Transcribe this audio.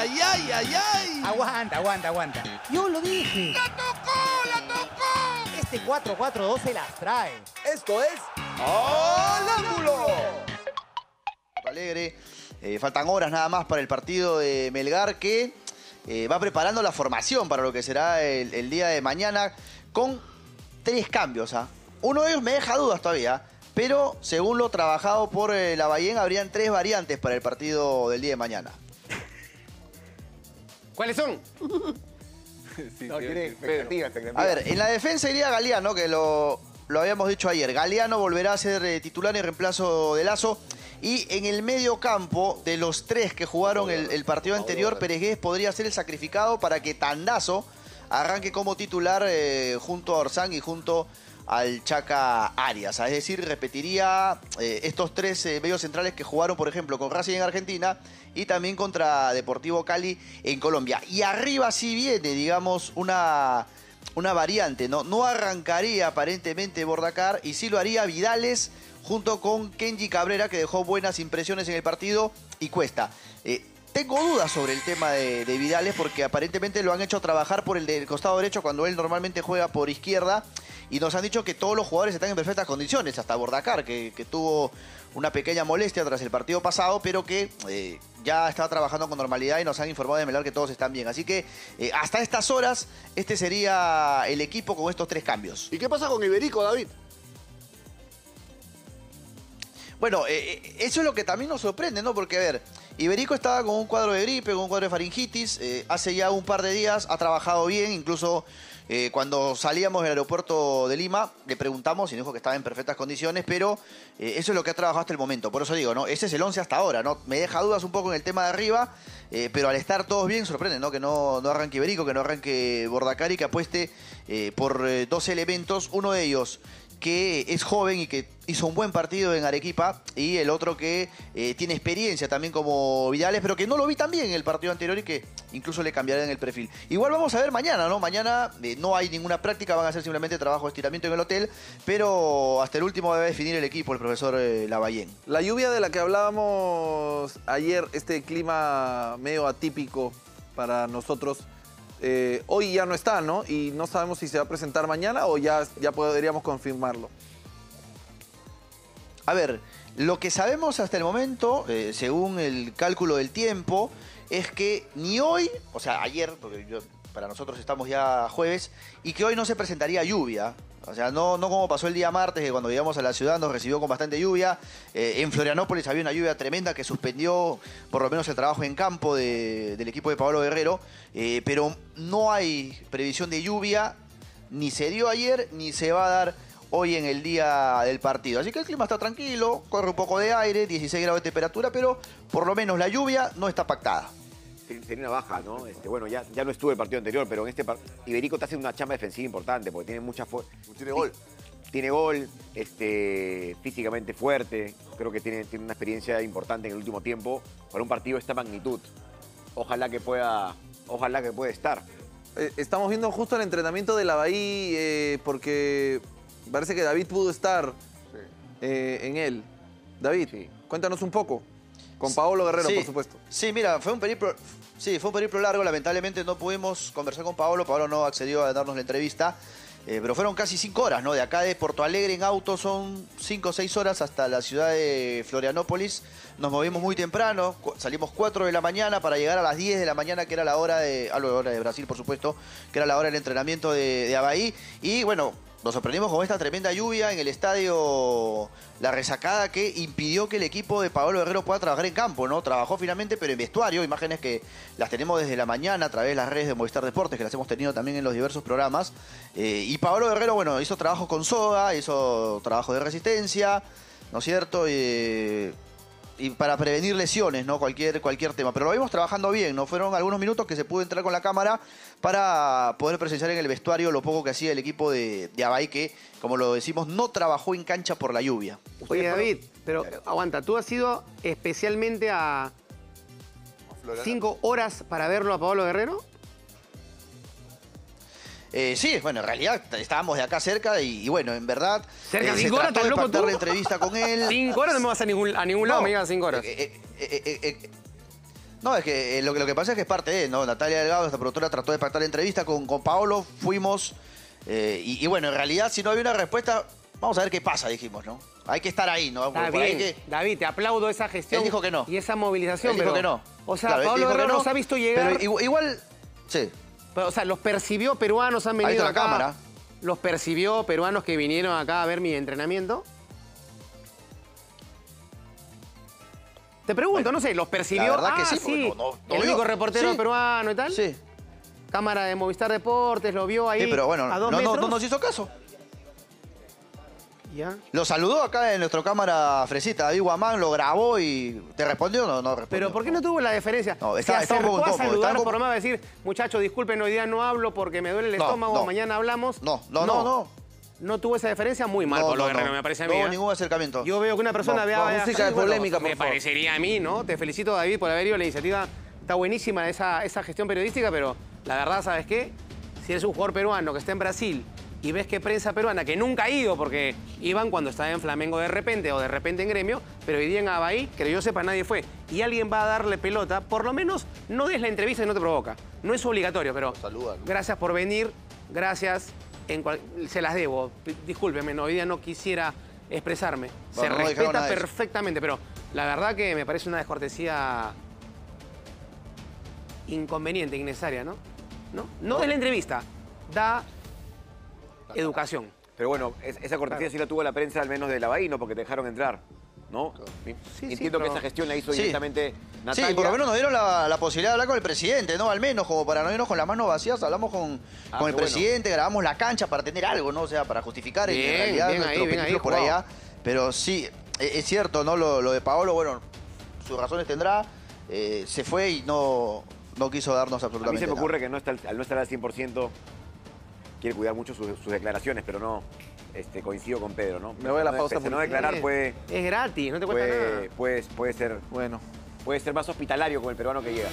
ay, ay, ay, ay. Aguanta, aguanta, aguanta. Yo lo dije. ¡La tocó, la tocó! Este 4-4-2 se las trae. Esto es ¡Al ángulo! Alegre. Eh, faltan horas nada más para el partido de Melgar que eh, va preparando la formación para lo que será el, el día de mañana con tres cambios. ¿ah? Uno de ellos me deja dudas todavía, pero según lo trabajado por eh, la Bahía, habrían tres variantes para el partido del día de mañana. ¿Cuáles son? No, expectativa. A ver, en la defensa iría Galeano, que lo, lo habíamos dicho ayer. Galeano volverá a ser eh, titular en reemplazo de Lazo. Y en el medio campo, de los tres que jugaron el, el partido anterior, Pérez podría ser el sacrificado para que Tandazo arranque como titular eh, junto a Orsán y junto al Chaca Arias. Es decir, repetiría eh, estos tres eh, medios centrales que jugaron, por ejemplo, con Racing en Argentina y también contra Deportivo Cali en Colombia. Y arriba sí viene, digamos, una, una variante, ¿no? No arrancaría aparentemente Bordacar y sí lo haría Vidales junto con Kenji Cabrera, que dejó buenas impresiones en el partido, y Cuesta. Eh, tengo dudas sobre el tema de, de Vidales porque aparentemente lo han hecho trabajar por el del costado derecho cuando él normalmente juega por izquierda y nos han dicho que todos los jugadores están en perfectas condiciones, hasta Bordacar, que, que tuvo una pequeña molestia tras el partido pasado, pero que eh, ya está trabajando con normalidad y nos han informado de Melar que todos están bien. Así que eh, hasta estas horas, este sería el equipo con estos tres cambios. ¿Y qué pasa con Iberico, David? Bueno, eh, eso es lo que también nos sorprende, ¿no? Porque, a ver, Iberico estaba con un cuadro de gripe, con un cuadro de faringitis. hace ya un par de días ha trabajado bien, incluso eh, cuando salíamos del aeropuerto de Lima, le preguntamos y nos dijo que estaba en perfectas condiciones, pero eh, eso es lo que ha trabajado hasta el momento. Por eso digo, ¿no? Ese es el 11 hasta ahora, ¿no? Me deja dudas un poco en el tema de arriba, eh, pero al estar todos bien, sorprende, ¿no? Que no, no arranque Iberico, que no arranque Bordacari, que apueste por dos elementos. Uno de ellos que es joven y que hizo un buen partido en Arequipa, y el otro que eh, tiene experiencia también como Vidales, pero que no lo vi tan bien en el partido anterior y que incluso le cambiarán el perfil. Igual vamos a ver mañana, ¿no? Mañana eh, no hay ninguna práctica, van a hacer simplemente trabajo de estiramiento en el hotel, pero hasta el último va a definir el equipo el profesor eh, Lavallén. La lluvia de la que hablábamos ayer, este clima medio atípico para nosotros, eh, hoy ya no está, ¿no? Y no sabemos si se va a presentar mañana o ya, ya podríamos confirmarlo. A ver, lo que sabemos hasta el momento, eh, según el cálculo del tiempo, es que ni hoy, o sea, ayer, porque yo- para nosotros estamos ya jueves, y que hoy no se presentaría lluvia. O sea, no, no como pasó el día martes, que cuando llegamos a la ciudad nos recibió con bastante lluvia. Eh, en Florianópolis había una lluvia tremenda que suspendió por lo menos el trabajo en campo de- del equipo de Pablo Guerrero. Eh, pero no hay previsión de lluvia, ni se dio ayer, ni se va a dar hoy en el día del partido. Así que el clima está tranquilo, corre un poco de aire, 16 grados de temperatura, pero por lo menos la lluvia no está pactada. Sería una baja, ¿no? Este, bueno, ya, ya no estuvo el partido anterior, pero en este partido Iberico está haciendo una chamba defensiva importante porque tiene mucha fuerza. Tiene gol. Tiene gol, este, físicamente fuerte. Creo que tiene, tiene una experiencia importante en el último tiempo para un partido de esta magnitud. Ojalá que pueda, ojalá que pueda estar. Eh, estamos viendo justo el entrenamiento de la Bahía eh, porque parece que David pudo estar eh, en él. David, Sí. cuéntanos un poco. Con Paolo Guerrero, Sí. por supuesto. Sí, mira, fue un periplo. Sí, fue un periplo largo. Lamentablemente no pudimos conversar con Paolo. Paolo no accedió a darnos la entrevista. Eh, pero fueron casi cinco horas, ¿no? De acá de Porto Alegre en auto son cinco o seis horas hasta la ciudad de Florianópolis. Nos movimos muy temprano, salimos 4 de la mañana para llegar a las 10 de la mañana, que era la hora de. Algo de hora de Brasil, por supuesto, que era la hora del entrenamiento de, de Abaí. Y bueno, nos sorprendimos con esta tremenda lluvia en el estadio La Resacada que impidió que el equipo de Pablo Guerrero pueda trabajar en campo, ¿no? Trabajó finalmente, pero en vestuario, imágenes que las tenemos desde la mañana a través de las redes de Movistar Deportes, que las hemos tenido también en los diversos programas. Eh, y Pablo Guerrero, bueno, hizo trabajo con soga, hizo trabajo de resistencia, ¿no es cierto? Y, y para prevenir lesiones, ¿no? Cualquier, cualquier tema. Pero lo vimos trabajando bien, ¿no? Fueron algunos minutos que se pudo entrar con la cámara para poder presenciar en el vestuario lo poco que hacía el equipo de, de Abay, que, como lo decimos, no trabajó en cancha por la lluvia. Oye, David, pero aguanta, ¿tú has ido especialmente a cinco horas para verlo a Pablo Guerrero? Eh, sí, bueno, en realidad estábamos de acá cerca y, y bueno, en verdad. ¿Cerca? eh, se ¿Cinco horas? trató ¿Estás de loco pactar tú? la entrevista con él. Cinco horas no me vas a ningún, a ningún lado, No. me llevan cinco horas. Eh, eh, No, es que lo, que lo que pasa es que es parte de, ¿no? Natalia Delgado, nuestra productora, trató de pactar la entrevista con, con Paolo, fuimos. y, y bueno, en realidad, si no había una respuesta, vamos a ver qué pasa, dijimos, ¿no? Hay que estar ahí, ¿no? Está que- David, te aplaudo esa gestión. Él dijo que no. Y esa movilización, él dijo pero- que no. O sea, Claro, que Guerrero no, nos ha visto llegar. Pero igual- sí. Pero, o sea, los percibió peruanos, han Ahí venido está la acá. cámara. Los percibió peruanos que vinieron acá a ver mi entrenamiento. Te pregunto, no sé, los percibió. la verdad que Ah, sí, porque no- no- no el vio. único reportero Sí. peruano y tal. Sí. Cámara de Movistar Deportes, lo vio ahí. Sí, pero bueno, a dos no, no, metros. no nos hizo caso. Ya. Lo saludó acá en nuestra cámara fresita, David Guamán, lo grabó y ¿te respondió o no? No respondió. Pero ¿por qué no tuvo la deferencia? No, Se estaba un acercó poco a saludar estaba por como- lo a decir, muchachos, disculpen, hoy día no hablo porque me duele el No, estómago, no. mañana hablamos. No, no, no, no. No tuvo esa deferencia, muy mal, No, Pablo no, Guerrero, no. me parece a No mí. hubo ¿eh? ningún acercamiento. Yo veo que una persona No, vea... no, música polémica, por Me favor. parecería a mí, ¿no? Te felicito, David, por haber ido a la iniciativa. Está buenísima esa, esa gestión periodística, pero la verdad, ¿sabes qué? Si eres un jugador peruano que está en Brasil y ves que prensa peruana, que nunca ha ido, porque iban cuando estaba en Flamengo de repente o de repente en Gremio, pero hoy día en Abahí, que yo sepa, nadie fue, y alguien va a darle pelota, por lo menos no des la entrevista y no te provoca. No es obligatorio, pero saludan. gracias por venir, gracias, en cual- se las debo. Discúlpeme, no, hoy día no quisiera expresarme. se no respeta de perfectamente, pero la verdad que me parece una descortesía inconveniente, innecesaria, ¿no? No, no es la entrevista, da educación. Pero bueno, es- esa cortesía sí la tuvo la prensa, al menos de la Bahía, porque te dejaron entrar. ¿No? Sí, Entiendo que pero- esa gestión la hizo Sí. directamente Natalia. Sí, por lo menos nos dieron la, la posibilidad de hablar con el presidente, ¿no? Al menos, como para no irnos con las manos vacías, hablamos con, Ah, con el bueno. presidente, grabamos la cancha para tener algo, ¿no? O sea, para justificar en Bien, realidad bien nuestro ahí, bien periplo ahí, por jugado. allá. Pero sí, e- es cierto, ¿no? Lo, lo de Paolo, bueno, sus razones tendrá. eh, se fue y no, no quiso darnos A mí absolutamente se me nada. ocurre que no está, al no estar al 100%, quiere cuidar mucho sus, sus declaraciones, pero no este, coincido con Pedro, ¿no? Me voy a la No, pausa pese no declarar puede, Es gratis, no te cuesta puede, nada. puede, puede ser, Bueno. puede ser más hospitalario con el peruano que llega.